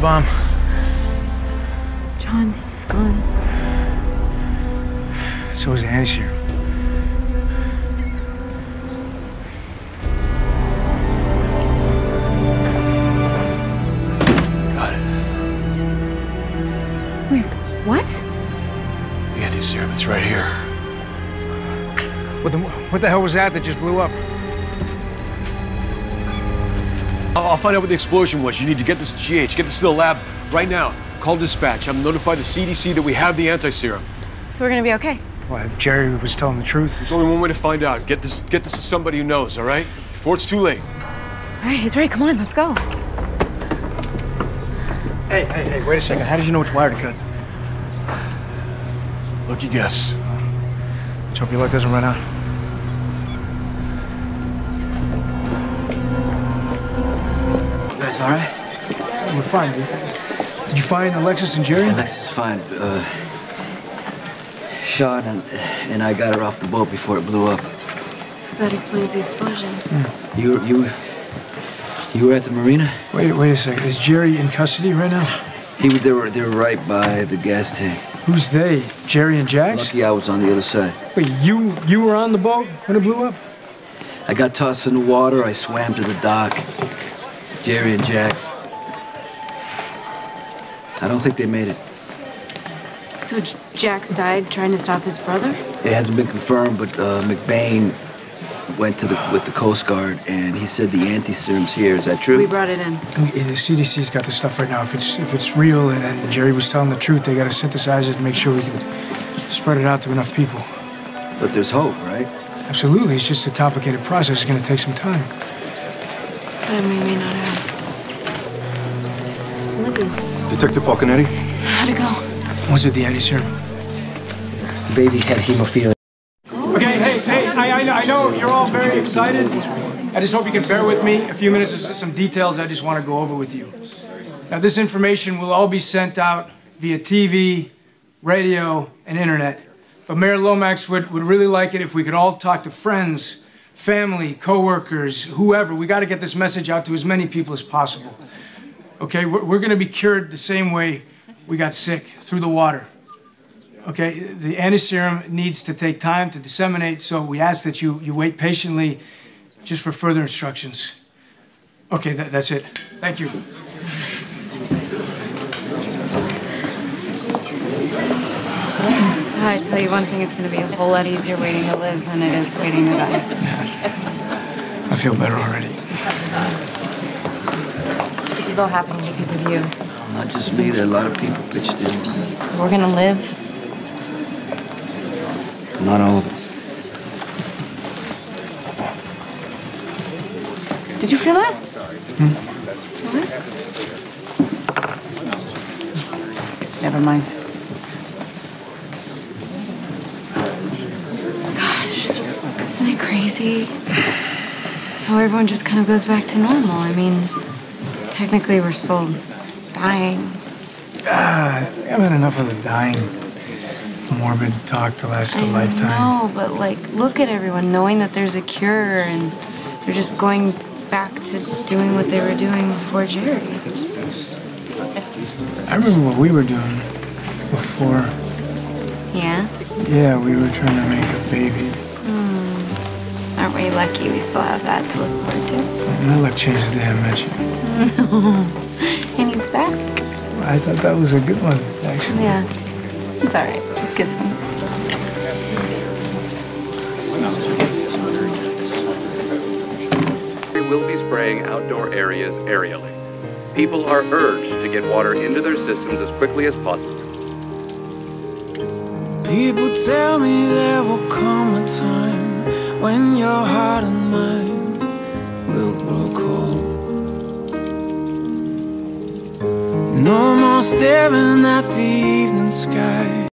bomb. John is gone. So is Annie's here. Got it. Wait, what? The anti-serum, it's right here. What the, what the hell was that that just blew up? I'll, I'll find out what the explosion was. You need to get this to GH. Get this to the lab right now. Call dispatch. I'm notify the CDC that we have the anti-serum. So we're gonna be okay. Well, if Jerry was telling the truth. There's only one way to find out. Get this, get this to somebody who knows, all right? Before it's too late. All right, he's right. Come on, let's go. Hey, hey, hey, wait a second. How did you know which wire to cut? Lucky guess. Let's hope your luck doesn't run out. You all right? We're fine, dude. Did you find Alexis and Jerry? Alexis is fine. Uh, shot and, and I got her off the boat before it blew up. So that explains the explosion. You were, you you were at the marina? Wait, wait a second. Is Jerry in custody right now? He, they were, they were right by the gas tank. Who's they? Jerry and Jax? Lucky I was on the other side. Wait, you you were on the boat when it blew up? I got tossed in the water. I swam to the dock. Jerry and Jax. I don't think they made it. So Jax died trying to stop his brother? It hasn't been confirmed, but uh, McBain went to the with the Coast Guard and he said the anti-serum's here. Is that true? We brought it in. I the CDC's got the stuff right now. If it's if it's real and, and Jerry was telling the truth, they got to synthesize it and make sure we can spread it out to enough people. But there's hope, right? Absolutely, it's just a complicated process. It's going to take some time. Time we may not have. Libby, Detective Falconeri? how'd it go? Was it the anti serum? The baby had hemophilia. Okay, hey, hey, I, I, know, I know you're all very excited. I just hope you can bear with me. A few minutes, there's some details I just want to go over with you. Now, this information will all be sent out via TV, radio, and internet. But Mayor Lomax would, would really like it if we could all talk to friends, family, coworkers, whoever. We got to get this message out to as many people as possible. Okay, we're, we're going to be cured the same way we got sick through the water. Okay, the antiserum needs to take time to disseminate, so we ask that you, you wait patiently just for further instructions. Okay, that, that's it. Thank you. I tell you one thing, it's gonna be a whole lot easier waiting to live than it is waiting to die. I feel better already. Is all happening because of you. Not just me, there are a lot of people pitched in. We're gonna live. Not all of us. Did you feel that? Hmm? Never mind. Gosh, isn't it crazy how everyone just kind of goes back to normal? I mean, technically we're still dying. Ah, I think I've had enough of the dying, morbid talk to last a lifetime. No, but like, look at everyone knowing that there's a cure and they're just going back to doing what they were doing before Jerry. I remember what we were doing before. Yeah? Yeah, we were trying to make a baby. Aren't lucky we still have that to look forward to? My luck changed the day I met you. And he's back. I thought that was a good one, actually. Yeah. It's all right. Just kiss me. We will be spraying outdoor areas aerially. People are urged to get water into their systems as quickly as possible. People tell me there will come a time when your heart and mine will grow cold. No more staring at the evening sky.